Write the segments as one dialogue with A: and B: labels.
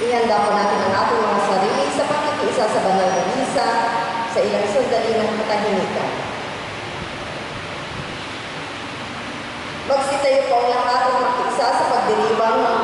A: Ihanda po natin ang ating mga sarili sa pakikiisa sa banal na misa sa ilang sandali ng katahimikan. Magsitayo po ang lahat ng makiisa sa pagdiriwang ng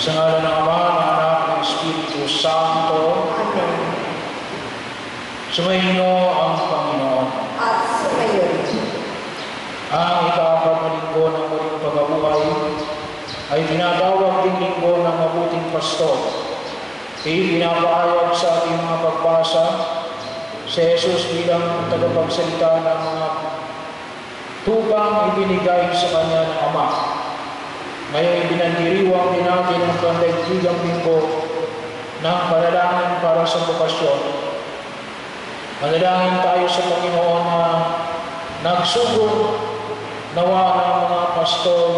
B: Sa ngalan ng Ama, ng Anak, ng Espiritu Santo,
A: Amen.
B: sumainyo ang Panginoon.
A: At sumayon.
B: Ang ikaapat linggo ng muling pagkabuhay ay tinatawag din linggo ng mabuting pastor. Ipinapahayag sa ating mga pagbasa si Jesus bilang tagapagsalita ng mga tubang ibinigay sa kanya ng Ama. Ngayon ibinandiriwang din natin ang pandaigdigang linggo ng panalangin para sa bukasyon. Manalangin tayo sa Panginoon na nagsugod nawa ng mga pastor,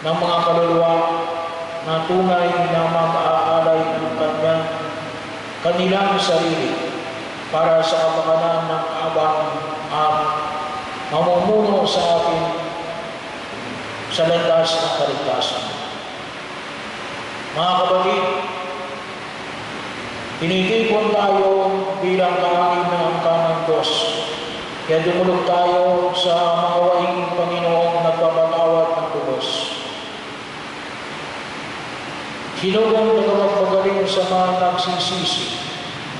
B: ng mga kaluluwa na tunay na mag-aalay ng kanyang kanilang sarili para sa kapakanan ng abang at mamumuno sa atin sa landas ng kaligtasan. Mga kapatid, tinitipon tayo bilang kaangin ng angka ng Diyos. Kaya dumulog tayo sa mga waing Panginoong nagpapatawad ng lubos. Sinugong tagapagpagaling sa mga nagsisisi.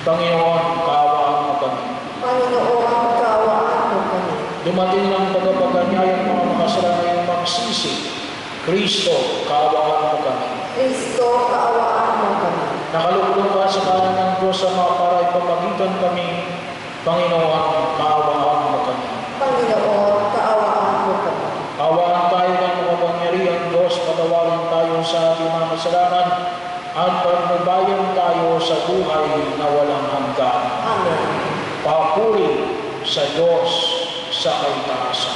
B: Panginoon, kaawaan mo kami.
A: Panginoon, kaawaan mo kami.
B: Dumating ng tagapaganyay ng mga magsisi. Kristo, kaawaan mo kami.
A: Kristo, kaawaan mo kami.
B: Nakalugtong ka sa kanan ng Diyos sa mga para ipamagitan kami. Panginoon, kaawaan mo kami.
A: Panginoon, kaawaan mo kami.
B: Awaan tayo ng makapangyarihan Diyos, patawarin tayo sa ating mga kasalanan at pagbabayan tayo sa buhay na walang hanggan.
A: Amen.
B: Papuri sa Diyos sa kaitaasan.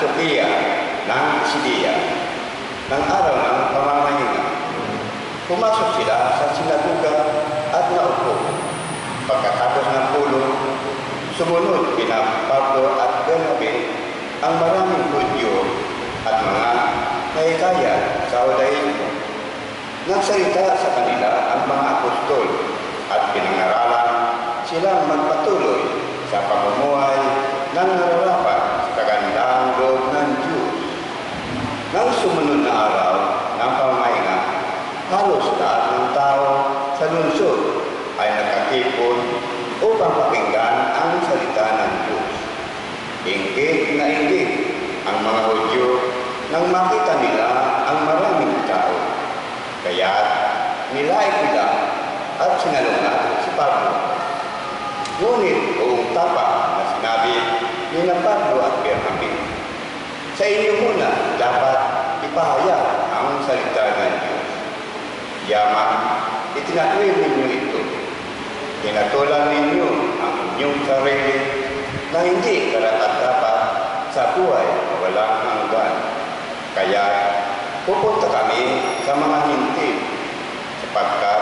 C: Antioquia ng Pisidia ng araw ng pamamahinga. Pumasok sila sa sinaguga at naupo. Pagkatapos ng pulo, sumunod kina Pablo at Bernabe ang maraming Hudyo at mga naikaya sa Judaismo. Nagsalita sa kanila ang mga apostol at pinangaralan silang magpatuloy sa pamumuhay ng nararapat sa kagandang loob ng Diyos. Nang sumunod na araw ng pamamahinga, halos lahat ng tao sa lungsod ay nakatipon upang pakinggan ang salita ng Diyos. Inggit na inggit ang mga Hudyo nang makita nila ang maraming tao. Kaya nilait nila at sinalungat si Pablo. Ngunit buong tapak na sinabi ni na Pablo at Bernabe, sa inyo muna dapat ipahayag ang salita ng Diyos. Yaman, itinatwid ninyo ito. Tinatulan ninyo ang inyong sarili na hindi karapat-dapat sa buhay na walang hanggan. Kaya pupunta kami sa mga hintil sapagkat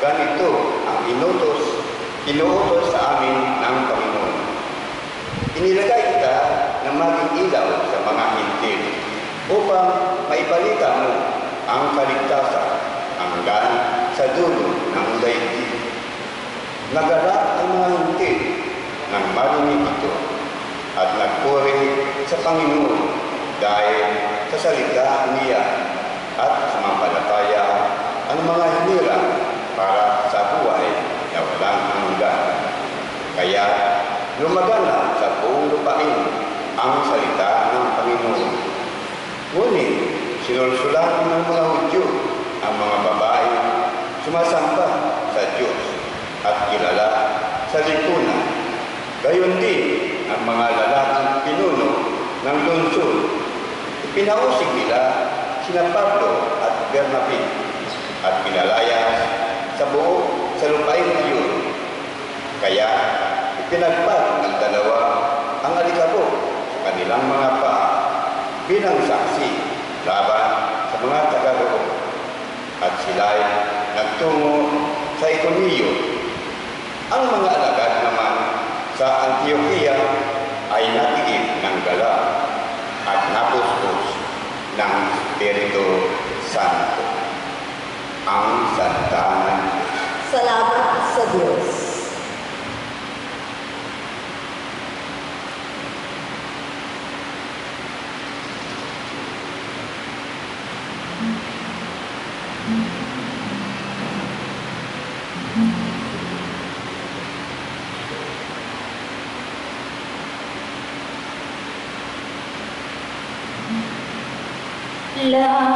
C: ganito ang inutos, inuutos sa amin ng Panginoon. Inilagay kita na maging ilaw sa mga hintil upang maibalita mo ang kaligtasan hanggang sa dulo ng daigdig. Nagalak ang mga hintil nang marinig ito at nagpuri sa Panginoon dahil sa salita niya at sumampalataya ang mga hinirang para sa buhay na walang hanggan. Kaya lumagana sa buong lupain ang salita ng Panginoon. Ngunit sinulsulan ng mga Hudyo ang mga babae sumasamba sa Diyos at kilala sa lipunan. Gayon din ang mga lalaking pinuno ng lungsod. Ipinausig nila sina Pablo at Bernabe at pinalayas sa buo sa lupain iyon. Kaya ipinagpag ng dalawa ang alikabok kanilang mga paa bilang saksi laban sa mga taga-roon. At sila'y nagtungo sa Iconio. Ang mga alagad naman sa Antioquia ay natigil ng gala at napuspos ng Espiritu Santo. Ang salita
D: Lahat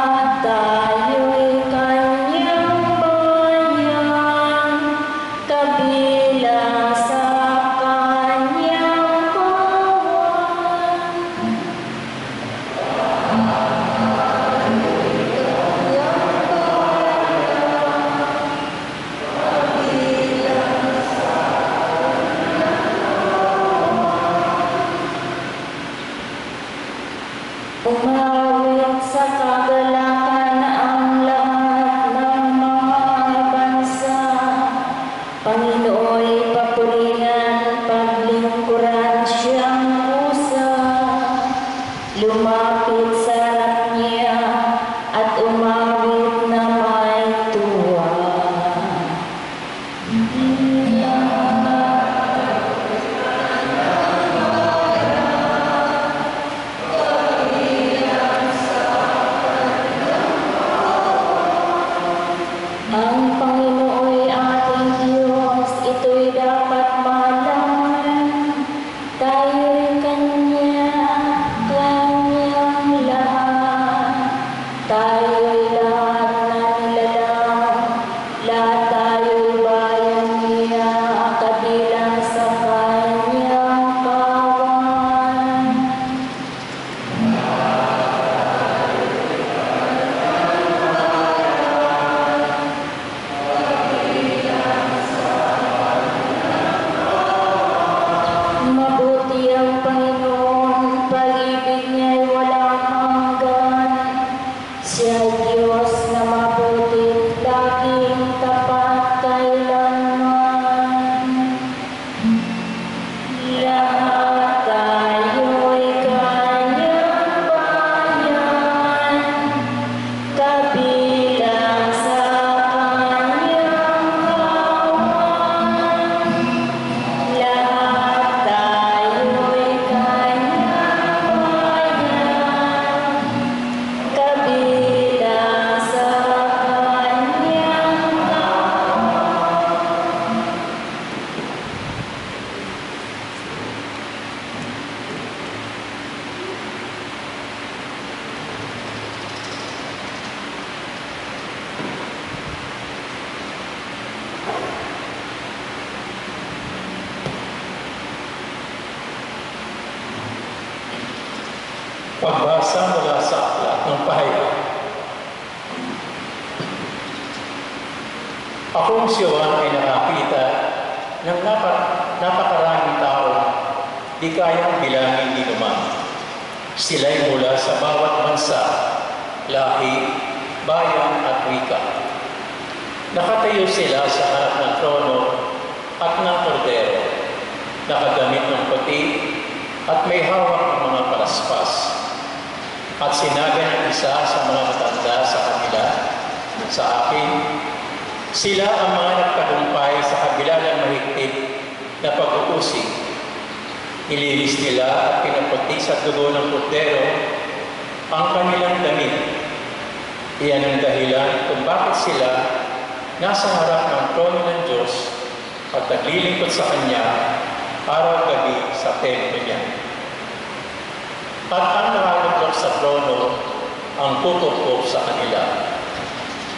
D: Ang
E: tutukok sa kanila.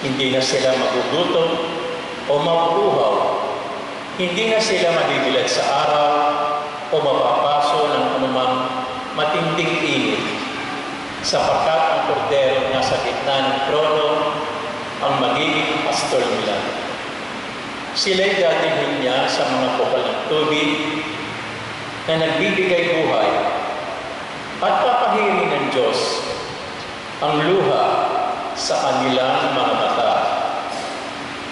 E: Hindi na sila magugutom o mabubuhaw. Hindi na sila mabibilad sa araw o mapapaso ng anumang matinding init. Sapagkat ang kordero na sa gitna ng trono ang magiging pastol nila. Sila'y dadalhin niya sa mga bukal ng tubig na nagbibigay buhay at papahirin ng Diyos ang luha sa kanilang mga mata.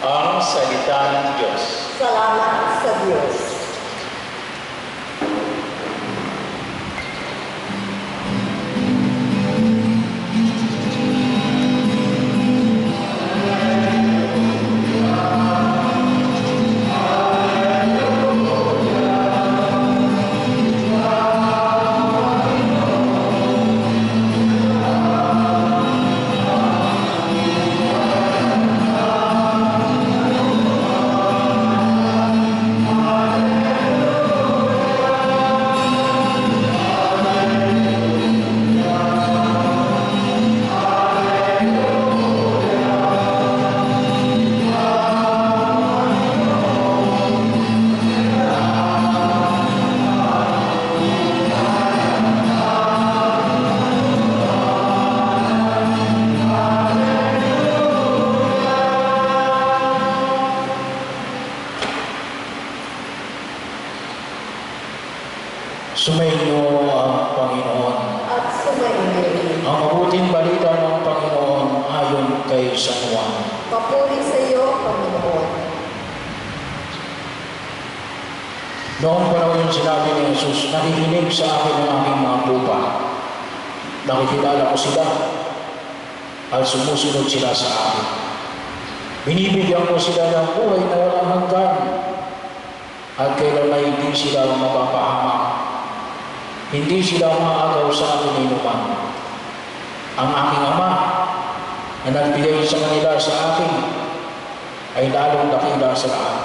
E: Ang salita ng Diyos.
B: Salamat sa Diyos.
E: Nakikilala ko sila at sumusunod sila sa akin. Binibigyan ko sila ng buhay na walang hanggan at kailan na hindi sila mapapahamak. Hindi sila maagaw sa akin inuman. Ang aking ama na nagbigay sa kanila sa akin ay lalong dakila sa lahat.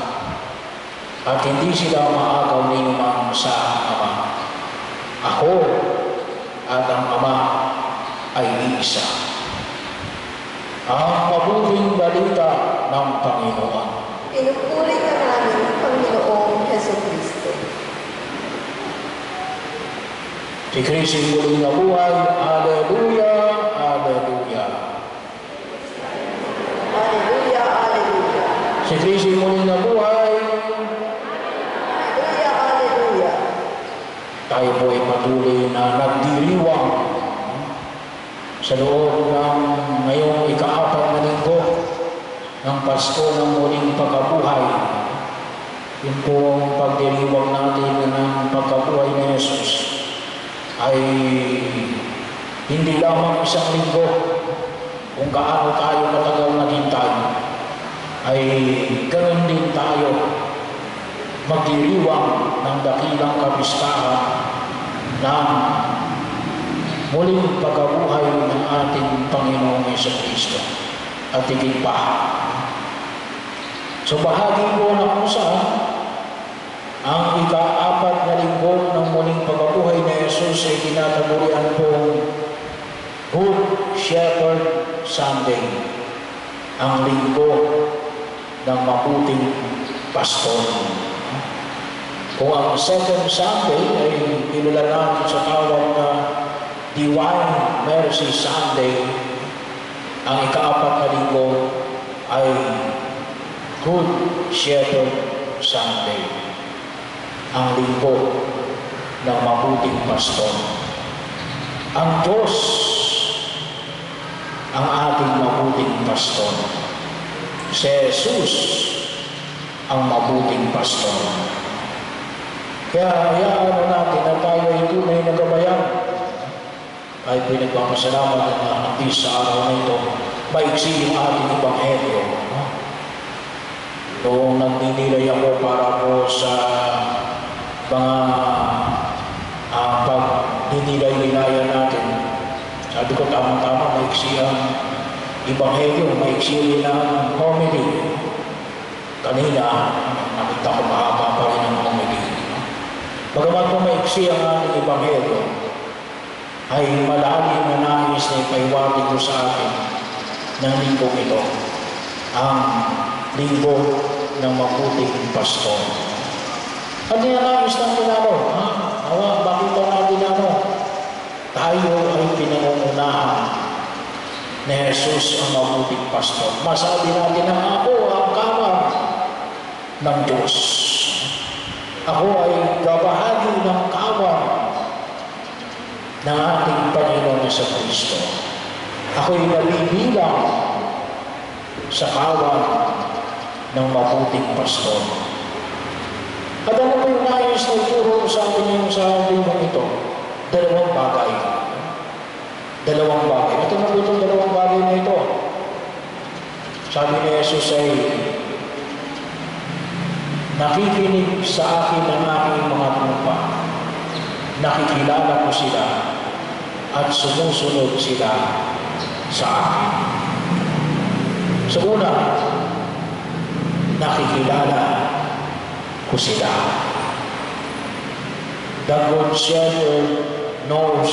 B: at hindi sila maagaw ni umang sa Ama. Ako at ang Ama ay iisa. Ang mabuting balita ng Panginoon.
A: Pinupuri ka namin, Panginoong Heso Kristo.
B: Si Kristo muling nabuhay. Aleluya, aleluya.
A: Alleluia, Alleluia.
B: Si Kristo muling nabuhay.
A: Alleluia, Alleluia.
B: Tayo po ay patuloy na nagdiriwang sa loob ng ngayong ikaapat na linggo ng Pasko ng muling pagkabuhay. Yung po ang pagdiriwang natin ng pagkabuhay ni Jesus ay hindi lamang isang linggo kung gaano tayo matagal naghintay ay ganoon din tayo magdiriwang ng dakilang kapistahan ng muling pagkabuhay ng ating Panginoong Yeso Kristo at higit pa. So bahagi po na kung saan ang ika-apat na linggo ng muling pagkabuhay ni Jesus ay tinatagurian pong Good Shepherd Sunday, ang linggo ng mabuting pastor. Kung ang second Sunday ay kilala natin sa tawag na Divine Mercy Sunday, ang ikaapat na ay Good Shepherd Sunday, ang linggo ng mabuting pastor. Ang Diyos ang ating mabuting pastor. Si Jesus ang mabuting pastor. Kaya hayaan na natin na tayo ay tunay na gabayan. Ay pinagpapasalamat na at least sa araw na ito, maiksi yung ating ibanghelyo. no? Noong nagninilay ako para po sa mga uh, pag-ninilay-nilayan natin, sabi ko tama-tama, maiksi ang ibanghelyo, maiksi ang homily. Kanina, nakita ko mahaba pa rin ang homily. Bagamat po maiksi ang ating ay malalim na nais na ipaiwatig ko sa atin ng linggong ito, ang linggo ng mabuting pastor. Ano yung nais ng pinano? Ha? Awa, bakit natin ano? Tayo ay pinangungunahan ni Jesus ang mabuting pastor. Masabi natin na ako ang kawan ng Diyos. Ako ay kabahagi ng kawan ng ating Panginoon sa Kristo. Ako'y nabibilang sa kawan ng mabuting pastor. At ano po yung nais na ituro sa yung sa libang ito? Dalawang bagay. Dalawang bagay. Ito na po dalawang bagay na ito. Sabi ni Jesus ay, nakikinig sa akin ang aking mga tupa. Nakikilala ko sila at sumusunod sila sa akin. Sa una, nakikilala ko sila. The good shepherd knows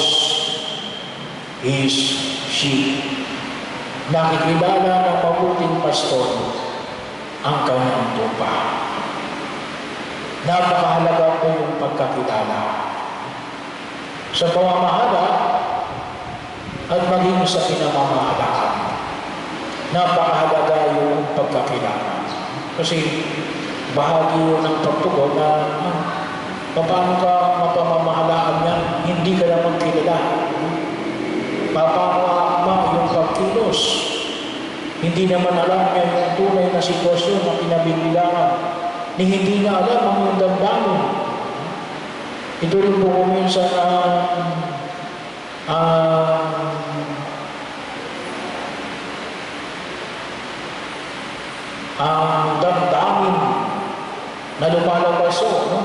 B: his sheep. Nakikilala ng mabuting pastor ang kanyang tupa. Napakahalaga po yung pagkakilala. Sa pamamahala at maging sa pinamamahalaan. Napakahalaga yung pagkakilala. Kasi bahagi yun ng pagtugon na ah, paano ka mapamamahalaan yan, hindi ka na magkilala. Papawa yung pagkilos. Hindi naman alam niya yung tunay na sitwasyon na pinabibilangan ni hindi na alam ang yung damdamin. Ito rin po kung minsan ang ang ang damdamin na lumalabas o, no?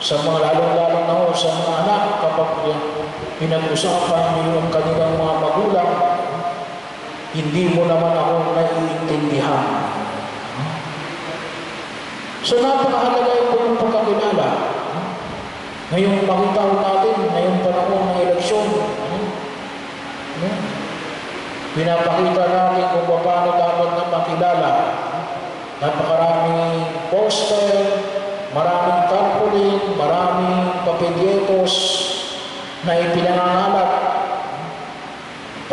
B: sa mga lalong-lalong na ho, sa mga anak kapag pinag-usapan yung kanilang mga magulang, hindi mo naman ako naiintindihan. So napakahalaga yung. Ngayong makita ko natin, ngayong panahon ng eleksyon, ano? Ano? pinapakita natin kung paano dapat na makilala. Napakaraming poster, maraming tarpaulin, maraming papelyetos na ipinangangalat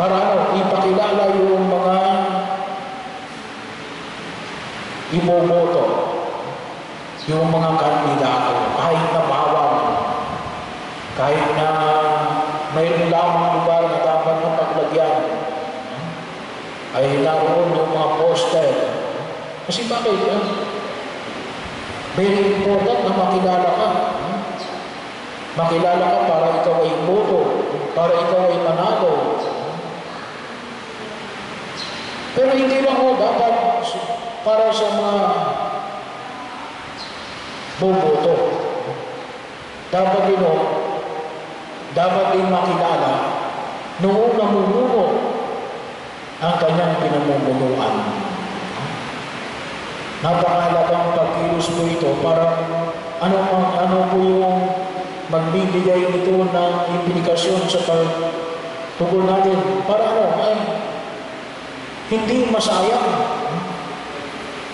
B: para ano, ipakilala yung mga iboboto, yung mga kandidato, kahit na bawal, kahit na mayroon lamang lugar na dapat na paglagyan, ay naroon yung mga poster. Kasi bakit? ah, very important na makilala ka. Makilala ka para ikaw ay boto, para ikaw ay manalo. Pero hindi lang ho dapat para sa mga boboto. Dapat din ho, dapat din makilala noong namumuno ang kanyang pinamumunuan. Napakahalagang pagkilos po ito para ano, ano po yung magbibigay nito ng implikasyon sa pagtugon natin para ano, ay hindi masayang.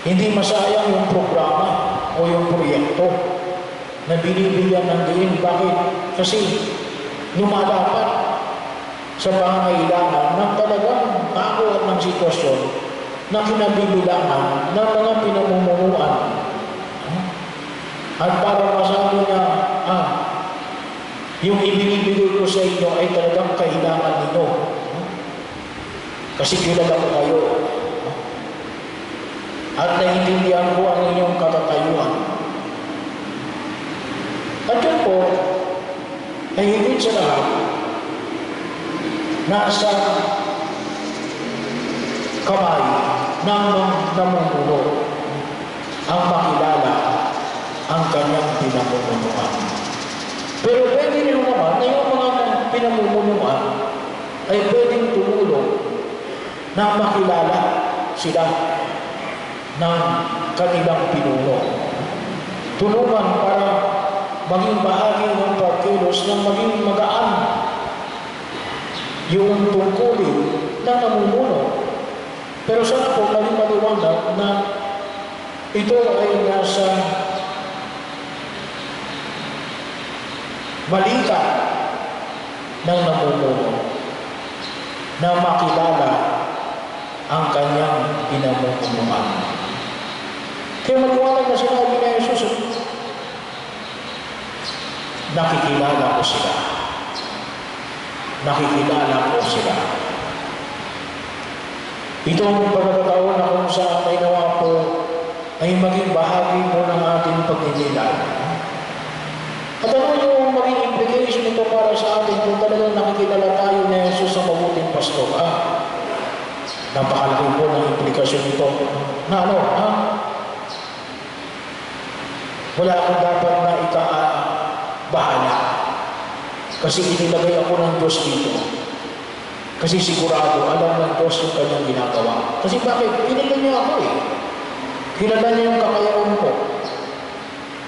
B: Hindi masayang yung programa o yung proyekto na binibigyan ng diin. Bakit? Kasi lumalapat sa pangangailangan ng talagang tao at ng sitwasyon na kinabibilangan ng mga pinamumunuan. At para masabi niya, ah, yung ibinibigay ko sa inyo ay talagang kailangan ninyo. Kasi kilala ko kayo. At naiintindihan ko ang inyong katatayuan. At yun po, sa lahat, nasa kamay ng namumuno ang makilala ang kanyang pinamumunuan. Pero pwede rin naman na yung mga pinamumunuan ay pwedeng tumulong na makilala sila ng kanilang pinuno. Tulungan para maging bahagi ng pagkilos ng maging magaan yung tungkulin ng namumuno. Pero sana po maging maliwanag na ito ay nasa balita ng namumuno na makilala ang kanyang pinamumunuan. Kaya maliwanag na sinabi ni Jesus, nakikilala ko sila. Nakikilala ko sila. Ito ang pagkakataon na kung saan may nawa po ay maging bahagi po ng ating pagninilala. At ano yung maging implication nito para sa atin kung talagang nakikilala tayo ni Jesus sa mabuting pastor? Ah, napakalaki po ng implikasyon nito. Na ano, ha? Wala akong dapat na ika-bahala. Kasi inilagay ako ng Diyos dito. Kasi sigurado, alam ng Diyos yung kanyang ginagawa. Kasi bakit? Kilala niya ako eh. Kilala niya yung kakayahan ko.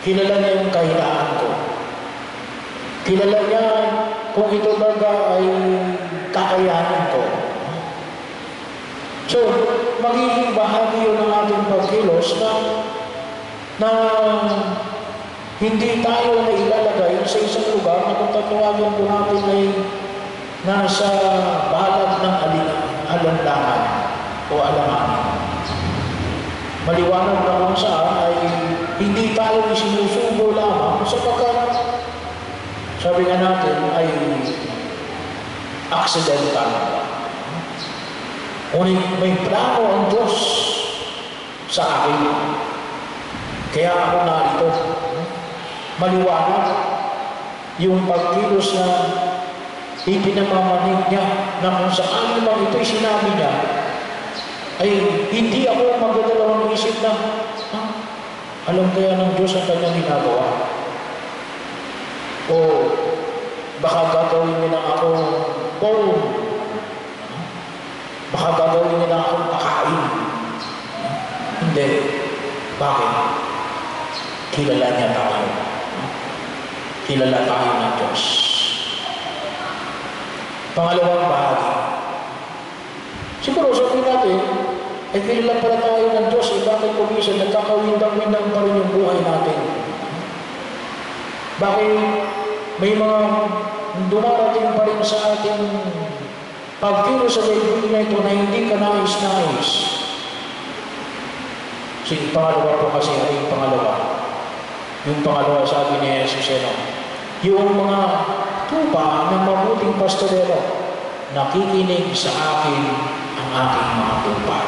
B: Kilala niya yung kahinaan ko. Kilala niya kung ito baga ay kakayanin ko. So, magiging bahagi yun ng ating pagkilos na, na hindi tayo na ilalagay sa isang lugar na kung tatawagin po natin ay nasa balag ng alin, alanlangan o alanganin. Maliwanag na kung saan ay hindi tayo isinusubo lamang sapagkat sabi nga natin ay accidental. Ngunit may plano ang Diyos sa akin. Kaya ako narito. Maliwanag yung pagkilos na ipinamamanig niya na kung saan naman ito'y sinabi niya, ay hindi ako magdadalawang isip na, ha? Alam kaya ng Diyos ang kanyang ginagawa? O baka gagawin niya na ako phone. Baka gagawin niya na akong pakain. Hindi. Bakit? kilala niya tayo. Kilala tayo ng Diyos. Pangalawang bahagi. Siguro sabihin natin, ay kilala pala tayo ng Diyos, eh bakit kumisan nagkakawindang-windang pa rin yung buhay natin? Bakit may mga dumarating pa rin sa ating pagkilo sa daigdig na ito na hindi ka nais-nais? Sige, pangalawa po kasi ay yung pangalawa. Yung pangalawa sabi ni Jesus, ano, yung mga tupa ng mabuting pastorero, nakikinig sa akin ang aking mga tupa.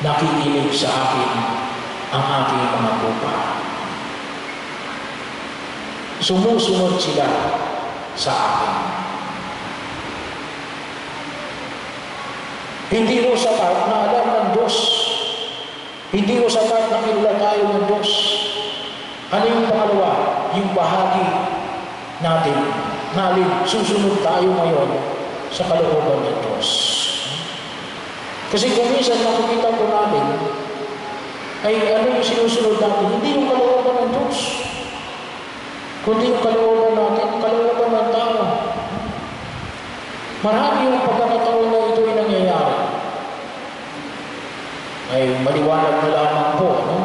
B: Nakikinig sa akin ang aking mga tupa. Sumusunod sila sa akin. Hindi mo sapat na alam ng Diyos. Hindi mo sapat na kilala tayo ng Diyos. Ano yung pangalawa? Yung bahagi natin na alin, susunod tayo ngayon sa kalooban ng Diyos. Kasi kung minsan nakikita po natin, ay ano yung sinusunod natin? Hindi yung kalooban ng Diyos. Kundi yung kalooban natin, kalooban ng tao. Marami yung pagkakataon na ito ay nangyayari. Ay maliwanag na lamang po, ano?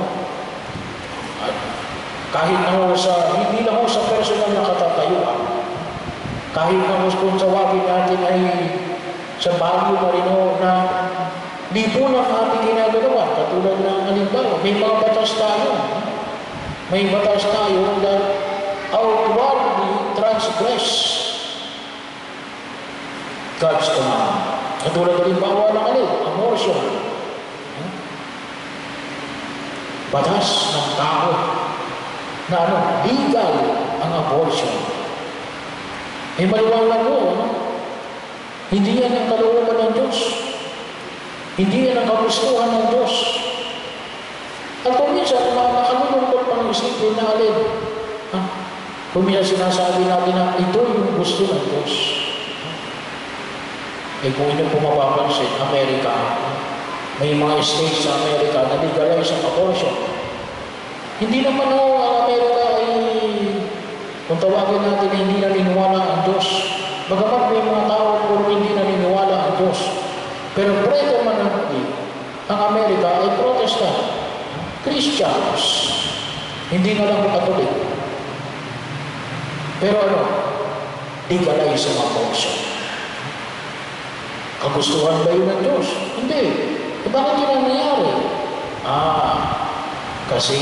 B: At kahit na sa, hindi lang ho sa personal na katatayuan, kahit na ho kung tawagin natin ay sa Baguio na rin ho na lang ating ginagawa, katulad ng halimbawa, may mga batas tayo. May batas tayo na outwardly transgress God's command. Katulad na rin bawa ng alin, abortion. Hmm? Batas ng tao na ano, legal ang abortion. Eh maliwanag mo, ano? Hindi yan ang kalooban ng Diyos. Hindi yan ang kagustuhan ng Diyos. At kung minsan, makalulungkot pang isipin na alin. Ha? Kung minsan sinasabi natin na ito yung gusto ng Diyos. Eh kung inyo po mapapansin, Amerika, may mga states sa Amerika na legalize ang abortion. Hindi naman ho kung tawagin natin, hindi naniniwala ang Diyos. Bagamat may mga tao puro hindi naniniwala ang Diyos. Pero predominantly, ang Amerika ay Protestant, Christians, hindi na lang Katolik. Pero ano, legalize ang abortion. Kagustuhan ba yun ng Diyos? Hindi. E bakit yun ang nangyari? Ah, kasi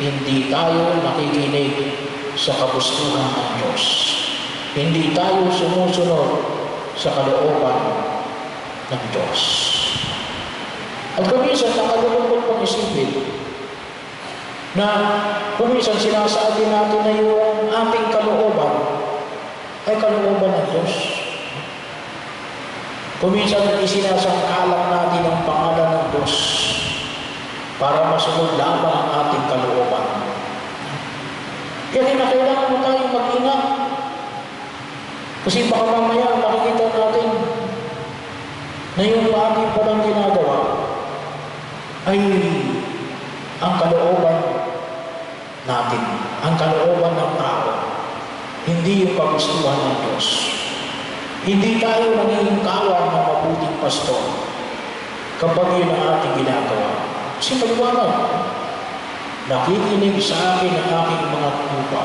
B: hindi tayo nakikinig sa kagustuhan ng Diyos. Hindi tayo sumusunod sa kalooban ng Diyos. At kumisan, nakalulungkot pong isipin na kumisan sinasabi natin na yung ating kalooban ay kalooban ng Diyos. Kuminsan isinasangkalang natin ang pangalan ng Diyos para masunod lamang ang ating kalooban. Kaya na kailangan mo tayong mag-ingat. Kasi baka mamaya makikita natin na yung ating palang ginagawa ay ang kalooban natin, ang kalooban ng tao, hindi yung kagustuhan ng Diyos. Hindi tayo nagiging kawan ng mabuting pastor kapag yun ang ating ginagawa. Kasi maliwanag, nakikinig sa akin ang aking mga tupa.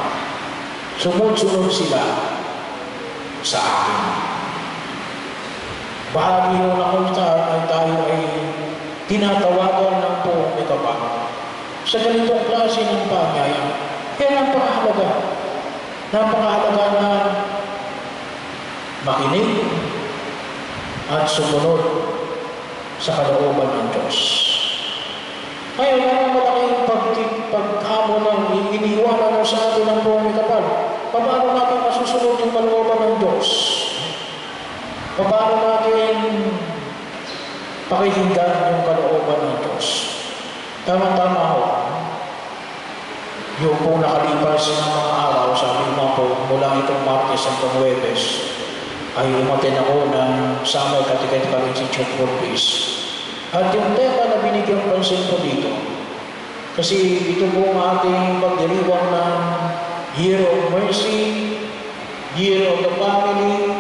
B: Sumunod-sunod sila sa akin. Bahagi nung nakunta ay tayo ay tinatawagan ng may kapal sa ganitong klase ng panyaya. Kaya napakahalaga. Napakahalaga na makinig at sumunod sa kalooban ng Diyos. Ngayon, ano malaking pag, pag-amo ng iniwanan mo sa atin ng buong kapal? Paano natin masusunod yung kalooban ng Diyos? Paano natin pakikinggan yung kalooban ng Diyos? Tama-tama ho. Yung po nakalipas ng mga araw, sabi mo po, mula itong Martes hanggang Huwebes, ay umaten ako ng Summer Catechetical Institute for Peace. At yung tema na binigyan pansin ko dito Kasi ito po ang ating pagdiriwang ng Year of Mercy, Year of the Family,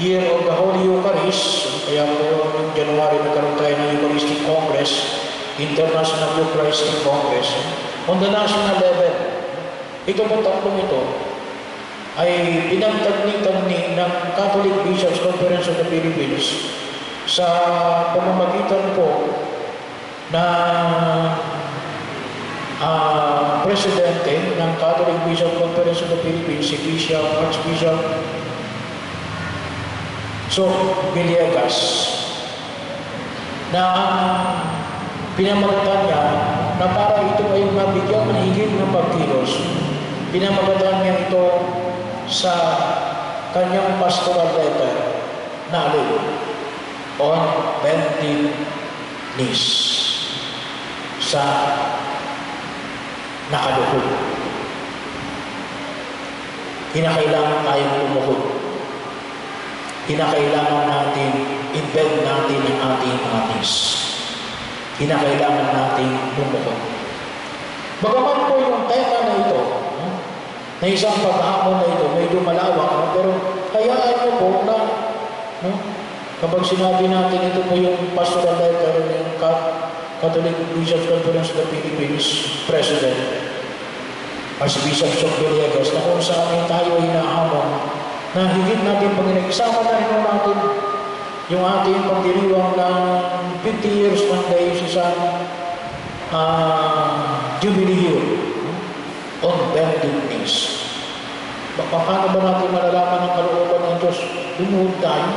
B: Year of the Holy Eucharist. Kaya po noong January nagkaroon tayo ng Eucharistic Congress, International Eucharistic Congress, on the national level. Ito po tatlong ito ay pinagtagni-tagni ng Catholic Bishops Conference of the Philippines sa pamamagitan po na ah, presidente ng Catholic Bishop Conference of the Philippines, si Bishop, Archbishop So, Villegas, na pinamagatan niya na para ito ay mabigyan ng higit ng pagkilos, pinamagatan niya ito sa kanyang pastoral letter. Na alin, on bending knees sa nakaluhod. Kinakailangan tayong lumuhod. Kinakailangan natin i-bend natin ang ating mga knees. Kinakailangan natin lumuhod. Bagaman po yung tema na ito, no, na isang paghahamon na ito, medyo malawak, pero hayaan niyo po na no, kapag sinabi natin ito po yung pastoral letter ng Ca- Catholic Bishops Conference of the Philippines President, Archbishop Sok Villegas, na kung saan ay tayo ay nahamon na higit natin Panginoon, isama na rin natin yung ating pagdiriwang ng 50 years ng diocesan uh, Jubilee Year on bended knees. Paano ba natin malalaman ang kalooban ng Diyos? Lumuhod tayo,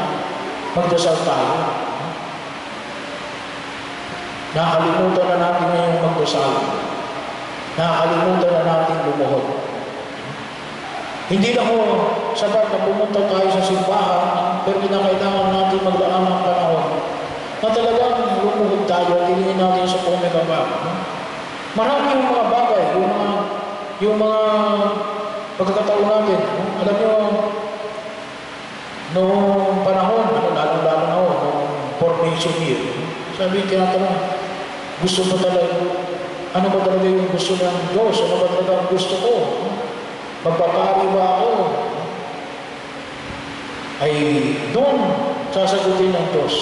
B: magdasal tayo. Nakalimutan na natin ngayong magdasal. Nakalimutan na natin lumuhod. Hindi na ho sapat na pumunta tayo sa simbahan, pero kinakailangan natin maglaan ng panahon na talagang lumuhod tayo at tingin natin sa pumikaba. No? Marami yung mga bagay, yung mga, yung mga pagkakataon natin. Alam nyo, noong panahon, year, sabi tinatanong, gusto mo talaga, ano ba talaga yung gusto ng Diyos? Ano ba talaga ang gusto ko? Magpapari ba ako? Ay doon sasagutin ng Diyos.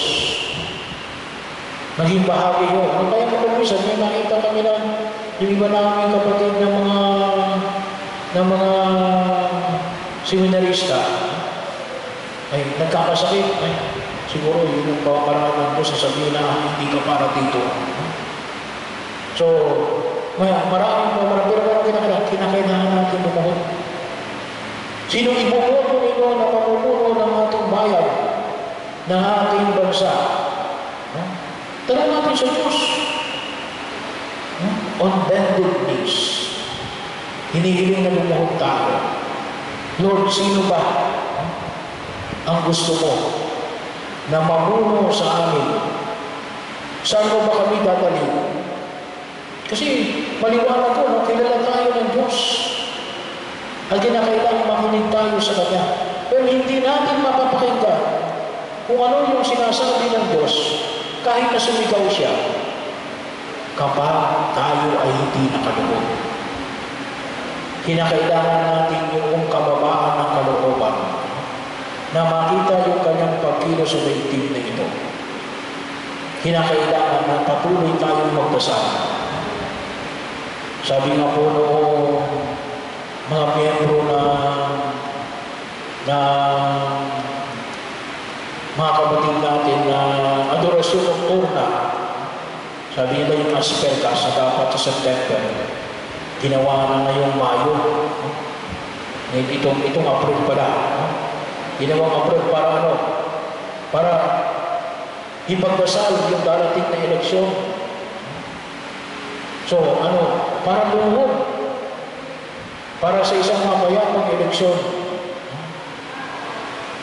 B: Naging bahagi yun. Ano kaya minsan may nakita kami na yung iba namin kapatid ng mga ng mga seminarista ay nagkakasakit. Ay, siguro yun yung pamamaraan ng Diyos sasabihin na hindi ka para dito. So, may maraming pamamaraan pero parang kinakailangan, kinakailangan natin lumuhod. Sino ibubuo ninyo na pamumuno ng ating bayan, ng ating bansa? No? Tanong natin sa Diyos. No? On bended knees. Hinihiling na lumuhod tayo. Lord, sino ba ang gusto mo na mamuno sa amin? Saan mo ba kami dadalhin? Kasi maliwanag ko, no? kilala tayo ng Diyos. At kinakailangan makinig tayo sa Kanya. Pero hindi natin mapapakinggan kung ano yung sinasabi ng Diyos kahit na sumigaw siya kapag tayo ay hindi nakalugod. Kinakailangan natin yung kababaan na makita yung kanyang pagkilos sa daigdig na ito. Kinakailangan na patuloy tayong magdasal. Sabi nga po noong mga miyembro na na mga kapatid natin na adorasyon nocturna. Sabi nila yung aspergas na dapat sa September. Ginawa na ngayong Mayo. Itong, itong approve pala. Ginawang approve para ano? Para ipagdasal yung darating na eleksyon. So, ano? Para lumuhod para sa isang mamayamang eleksyon.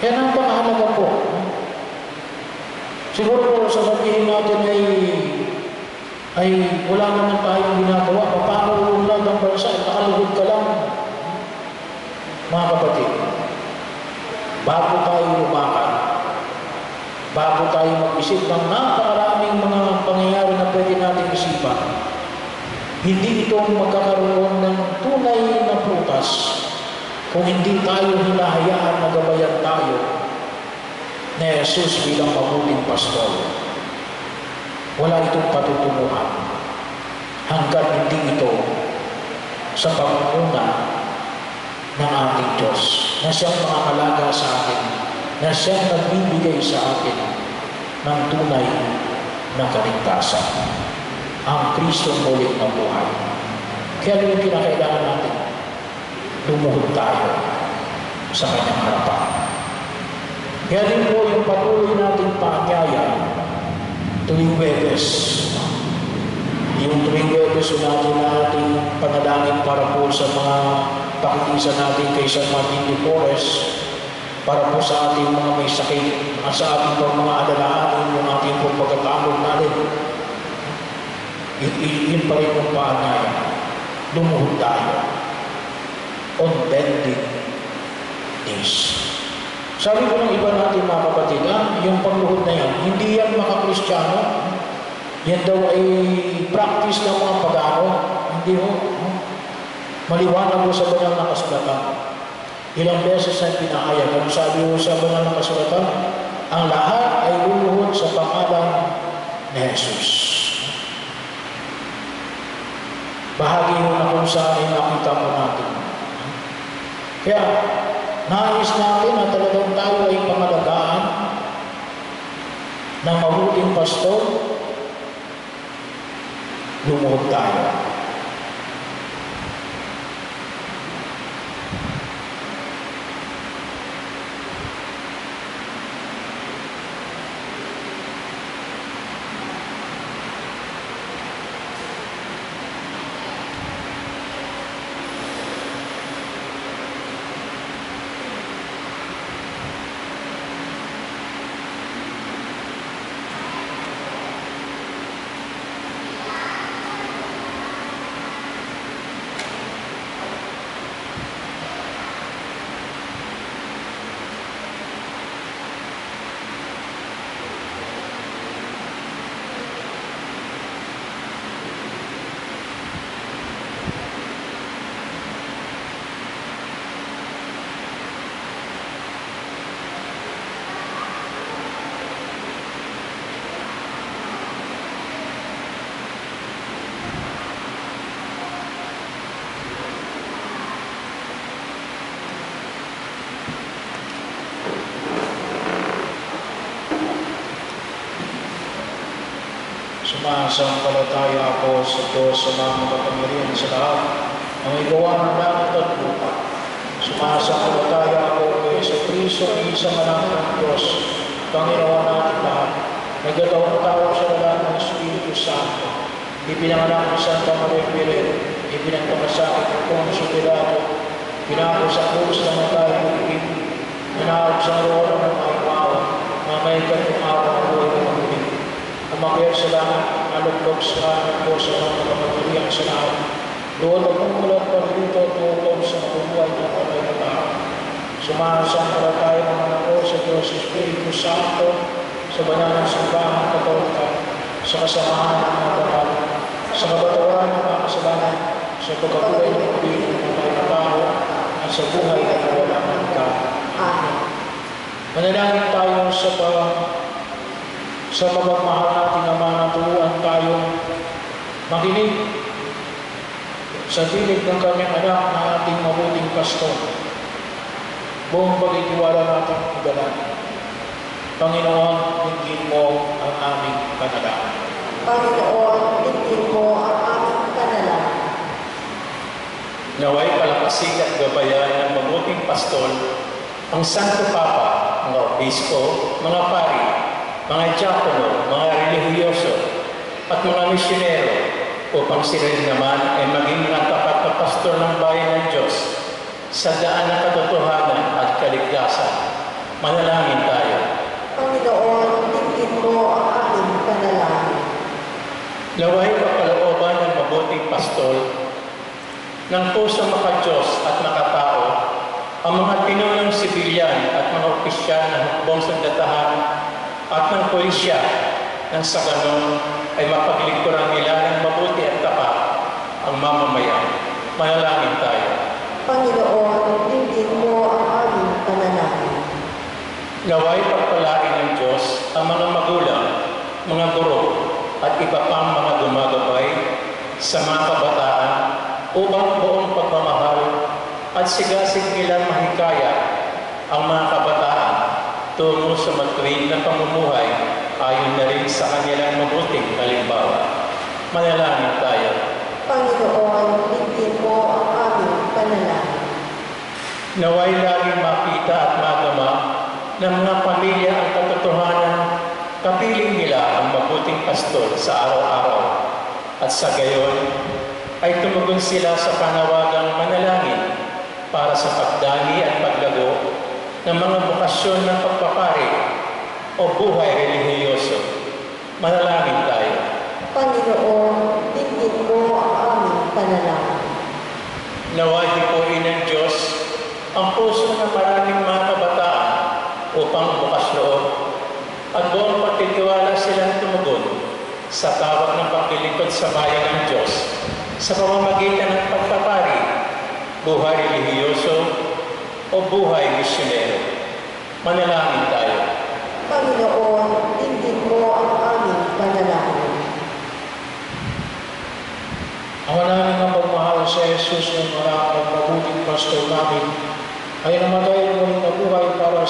B: Kaya napakahalaga po. Siguro po sasabihin natin ay ay wala naman tayong ginagawa. Paano ulunlad ang bansa? Nakalugod ka lang. Mga kapatid, bago tayo lumakad, bago tayo mag-isip ng napakaraming mga pangyayari na pwede natin isipan, Hindi ito magkakaroon ng tunay na prutas kung hindi tayo hinahayaan na gabayan tayo ni Jesus bilang mabuting pastor. Wala itong patutunguhan hanggat hindi ito sa pangunguna ng ating Diyos na siyang makakalaga sa atin, na siyang nagbibigay sa atin ng tunay na kaligtasan. Ang Kristo muling na buhay. Kaya yung kinakailangan natin, lumuhod tayo sa kanyang harapan. Kaya din po yung patuloy nating paanyaya tuwing Webes. Yung tuwing Webes, natin nating panalangin para po sa mga pakikisa natin kay San Martin de Porres, para po sa ating mga may sakit, at sa ating po mga alalahanin, yung ating po pagkakamot natin. Yun pa rin yung paanyaya. Lumuhod tayo on bending knees. Sabi ko ng iba natin mga kapatid, ah, yung pagluhod na yan, hindi yan makakristyano. Yan daw ay practice ng mga pagano. Hindi ho. Maliwanag mo sa banal na kasulatan. Ilang beses na pinahayag. Ang sabi mo sa banal na kasulatan, ang lahat ay luluhod sa pangalan ni Jesus. Bahagi mo na kung saan ay nakita mo natin. Kaya, nais natin na talagang tayo ay pangalagaan ng mabuting pastor, lumuhod tayo. Sumasampalataya ako sa Diyos sa mga makapangyarihan sa lahat ang igawa ng langit at lupa. Sumasampalataya ako kay sa Kristo isang anak ng Diyos, Panginoon natin lahat. Nagkatawang tao sa lahat ng Espiritu Santo. Ipinanganak ni Santa Maria Piret, ipinagpapasakit ng Ponso Pilato, pinako sa krus ng matay ng Pilipi, nanawag sa roon ng mga imawa, mamay ka ng araw ang buhay ng pagpili. Umakyat sa langit, aluklog sa ko sa mga kapatilihan sa lahat. Doon magmumulat pa rito tutok sa mabubuhay ng patay na tao. Sumasampalataya naman ako sa Diyos Espiritu Santo sa banal ng simbahan katolika, sa kasamahan ng mga banal, sa kabatawaran ng mga kasalanan, sa pagkakulay ng pagpili ng tao, at sa buhay na wala ng ka.
A: Amen.
B: Manalangin tayo sa pa, sa pagmamahal nating Ama na turuan tayong makinig sa pilit ng kanyang anak na ating mabuting pastor. Buong pagtitiwala natin igalan. Panginoon, hingin mo ang aming panalangin.
A: Panginoon, tingin mo ang aming panalangin.
E: Naway palakasin at gabayan ng mabuting pastol, ang Santo Papa, mga obispo, mga pari, mga diakono, mga relihiyoso, at mga misyonero upang sila rin naman ay maging mga tapat na pastor ng bayan ng Diyos sa daan ng katotohanan at kaligtasan. Manalangin tayo.
A: Panginoon, tingin mo ang aming panalangin.
E: Naway kapalooban ng mabuting pastol ng puso makadiyos at makatao ang mga pinunong sibilyan at mga opisyal ng hukbong sandatahan at ng pulisya nang sa ganon ay mapaglingkuran nila ng mabuti at tapat ang mamamayan. Manalangin tayo.
A: Panginoon, dinggin mo ang aming panalangin.
E: Naway pagpalain ng Diyos ang mga magulang, mga guro, at iba pang mga gumagabay sa mga kabataan upang buong pagmamahal at sigasig nilang mahikaya ang mga kabataan tungo sa matuwid na pamumuhay ayon na rin sa kanilang mabuting halimbawa. Manalangin tayo.
A: Panginoon, dinggin mo ang aming panalangin.
E: Naway laging makita at magama ng mga pamilya ang katotohanan, kapiling nila ang mabuting pastol sa araw-araw. At sa gayon, ay tumugon sila sa panawagang manalangin para sa pagdani at paglago ng mga bukasyon ng pagpapari o buhay relihiyoso. Manalangin tayo.
A: Panginoon, dinggin mo ang aming panalangin.
E: Naway hipuin ng Diyos ang puso ng maraming mga kabataan upang bukas loob at buong pagtitiwala silang tumugon sa tawag ng paglilingkod sa bayan ng Diyos sa pamamagitan ng pagpapari, buhay relihiyoso o buhay misyonero. Manalangin tayo.
A: Panginoon, dinggin mo ang aming panalangin.
B: Ang namin ng pagmahal sa Jesus ng mga mabuting pastor namin ay namatay at muling nabuhay para